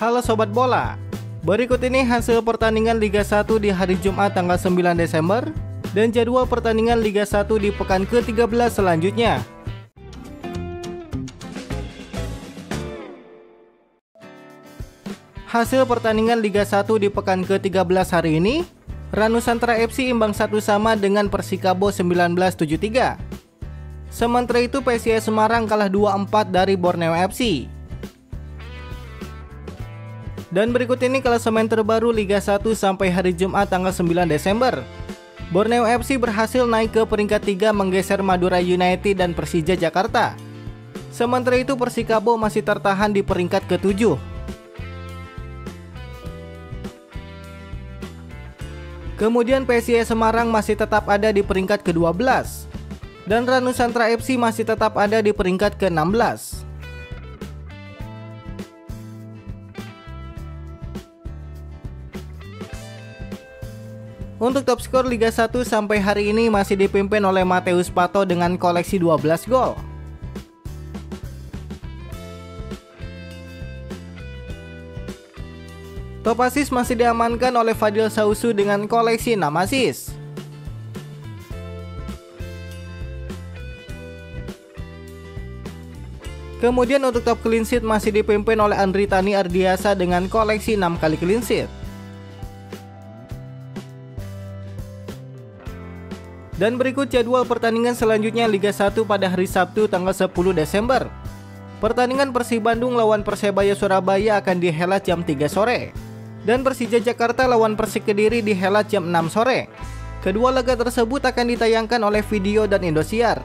Halo Sobat Bola. Berikut ini hasil pertandingan Liga 1 di hari Jumat tanggal 9 Desember Dan jadwal pertandingan Liga 1 di pekan ke-13 selanjutnya. Hasil pertandingan Liga 1 di pekan ke-13 hari ini Ranusantara FC imbang satu sama dengan Persikabo 1973 Sementara itu PSIS Semarang kalah 2-4 dari Borneo FC dan berikut ini klasemen terbaru Liga 1 sampai hari Jumat tanggal 9 Desember. Borneo FC berhasil naik ke peringkat 3 menggeser Madura United dan Persija Jakarta. Sementara itu Persikabo masih tertahan di peringkat ke-7. Kemudian PSIS Semarang masih tetap ada di peringkat ke-12 dan Ranusantra FC masih tetap ada di peringkat ke-16. Untuk top skor Liga 1 sampai hari ini masih dipimpin oleh Mateus Pato dengan koleksi 12 gol. Top assist masih diamankan oleh Fadil Sausu dengan koleksi 6 assist. Kemudian untuk top clean sheet masih dipimpin oleh Andri Tani Ardiasa dengan koleksi 6 kali clean sheet. Dan berikut jadwal pertandingan selanjutnya Liga 1 pada hari Sabtu tanggal 10 Desember. Pertandingan Persib Bandung lawan Persebaya Surabaya akan dihelat jam 3 sore. Dan Persija Jakarta lawan Persik Kediri dihelat jam 6 sore. Kedua laga tersebut akan ditayangkan oleh video dan Indosiar.